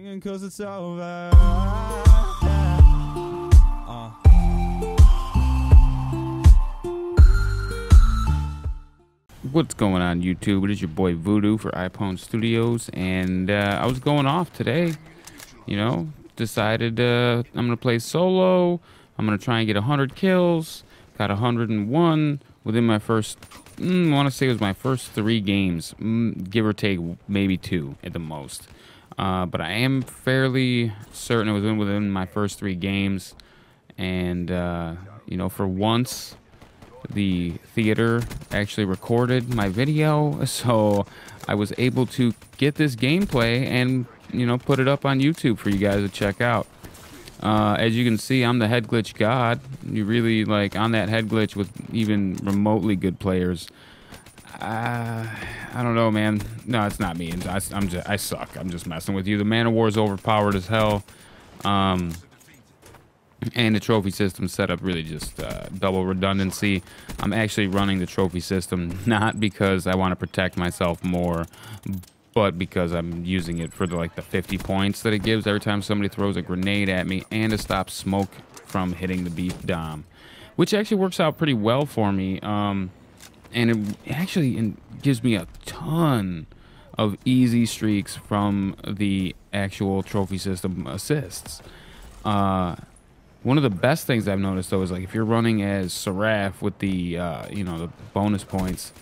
Singing cause it's over. Uh. What's going on YouTube? It is your boy Voodoo for iPwn Studios and uh, I was going off today. You know, decided uh, I'm going to play solo. I'm going to try and get 100 kills. Got 101 within my first, mm, I want to say it was my first three games. Mm, give or take maybe two at the most. Uh, but I am fairly certain it was within my first three games. And, uh, you know, for once, the theater actually recorded my video, so I was able to get this gameplay and, you know, put it up on YouTube for you guys to check out. Uh, as you can see, I'm the head glitch god. You really, like, on that head glitch with even remotely good players. Uh, I don't know, man. No, it's not me. I, am just, I suck. I'm just messing with you. The Man-O-War is overpowered as hell. Um, and the trophy system setup really just uh, double redundancy. I'm actually running the trophy system not because I want to protect myself more, but because I'm using it for the, like the 50 points that it gives every time somebody throws a grenade at me and to stop smoke from hitting the beef dom, which actually works out pretty well for me. Um, and it actually gives me a ton of easy streaks from the actual trophy system assists. Uh, one of the best things I've noticed though is like if you're running as Seraph with the uh, you know the bonus points,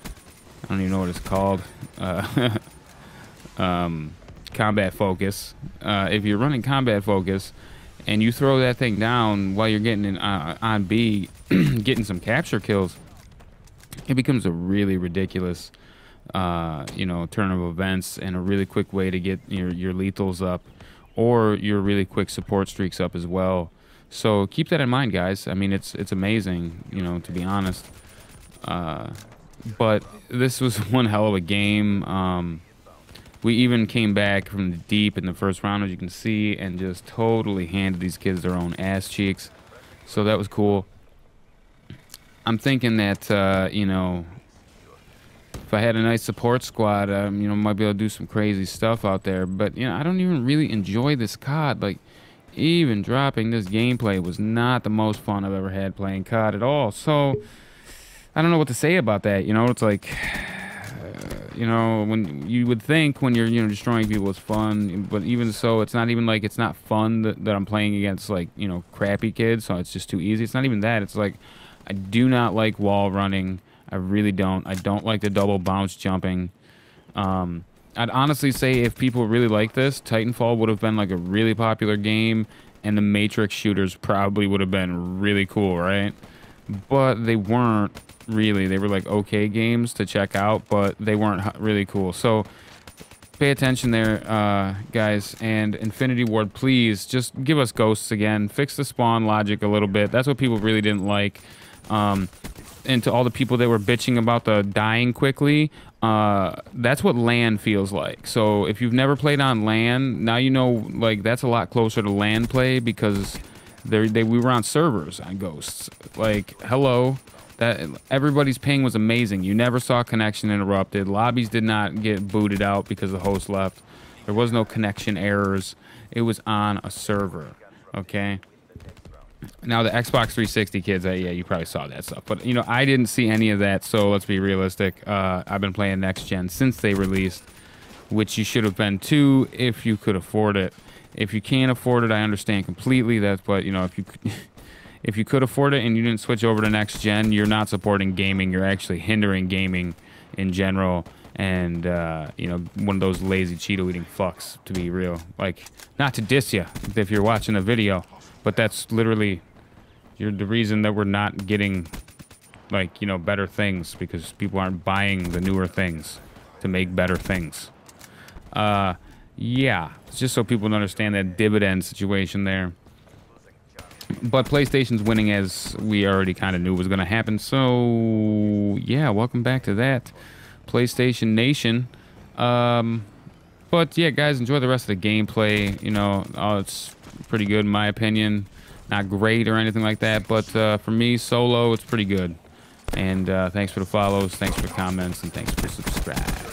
I don't even know what it's called, uh, um, combat focus. Uh, if you're running combat focus and you throw that thing down while you're getting in, uh, on B, getting some capture kills, it becomes a really ridiculous, uh, you know, turn of events and a really quick way to get your your lethals up, or your really quick support streaks up as well. So keep that in mind, guys. I mean, it's it's amazing, you know, to be honest. Uh, but this was one hell of a game. Um, we even came back from the deep in the first round, as you can see, and just totally handed these kids their own ass cheeks. So that was cool. I'm thinking that uh, you know, if I had a nice support squad, um, you know, might be able to do some crazy stuff out there. But you know, I don't even really enjoy this COD. Like, even dropping this gameplay was not the most fun I've ever had playing COD at all. So, I don't know what to say about that. You know, it's like. Uh, you know, when you would think when you're, you know, destroying people it's fun, but even so, it's not even like it's not fun that, that I'm playing against like, you know, crappy kids, so it's just too easy. It's not even that. It's like I do not like wall running. I really don't. I don't like the double bounce jumping. Um, I'd honestly say if people really like this, Titanfall would have been like a really popular game, and the Matrix shooters probably would have been really cool, right? But they weren't really. They were like okay games to check out, but they weren't really cool. So pay attention there, uh, guys. And Infinity Ward, please just give us ghosts again. Fix the spawn logic a little bit. That's what people really didn't like. Um, and to all the people that were bitching about the dying quickly, uh, that's what LAN feels like. So if you've never played on LAN, now you know like that's a lot closer to LAN play because they they we were on servers on Ghosts. Like hello, that everybody's ping was amazing. You never saw connection interrupted. Lobbies did not get booted out because the host left. There was no connection errors. It was on a server. Okay. Now the Xbox 360 kids, uh, yeah, you probably saw that stuff, but you know I didn't see any of that. So let's be realistic. Uh, I've been playing next gen since they released, which you should have been too if you could afford it. If you can't afford it, I understand completely. That's but you know if you if you could afford it and you didn't switch over to next gen, you're not supporting gaming. You're actually hindering gaming in general. And uh, you know one of those lazy Cheeto eating fucks. To be real, like not to diss you if you're watching the video. But that's literally you're the reason that we're not getting like, you know, better things because people aren't buying the newer things to make better things. Uh yeah, just so people understand that dividend situation there. But PlayStation's winning as we already kind of knew was going to happen. So, yeah, welcome back to that PlayStation Nation. Um, but yeah, guys, enjoy the rest of the gameplay. You know, oh, it's pretty good in my opinion. Not great or anything like that, but uh, for me, solo, it's pretty good. And uh, thanks for the follows, thanks for the comments, and thanks for subscribing.